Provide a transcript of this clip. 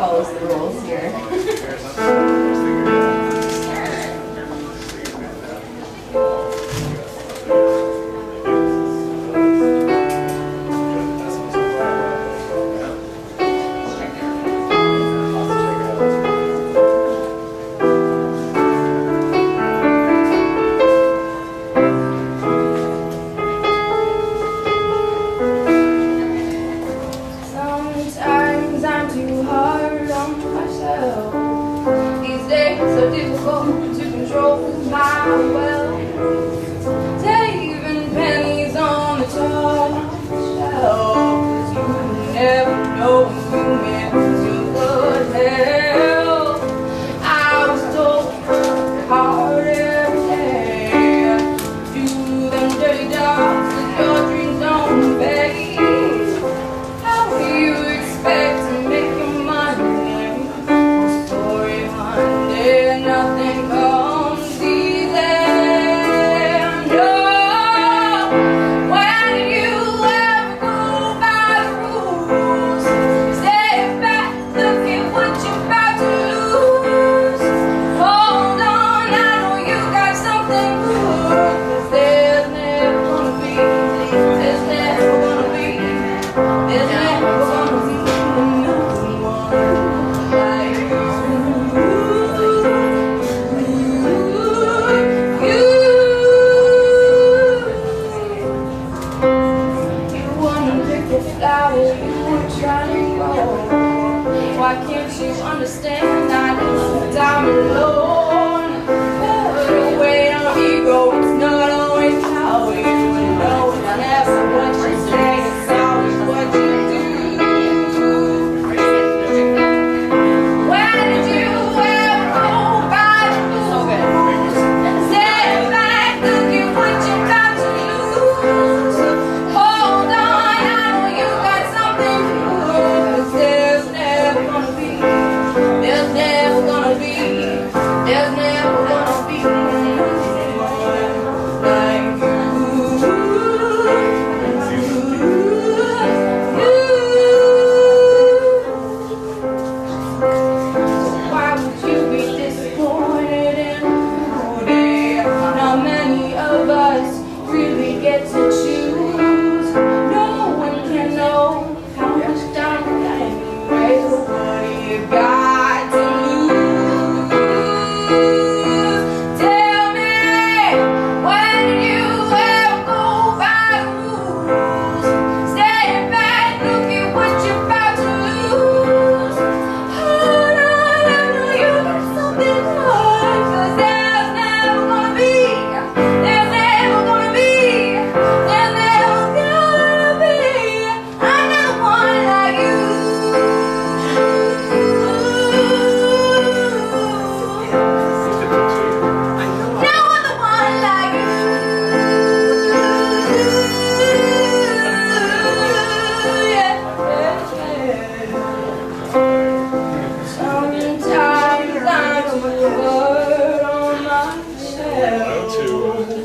follows the rules here. Sometimes I'm too hard these days are difficult to control my wealth. Saving pennies on the top shelf. You never know. you were trying to. Why can't you understand 102.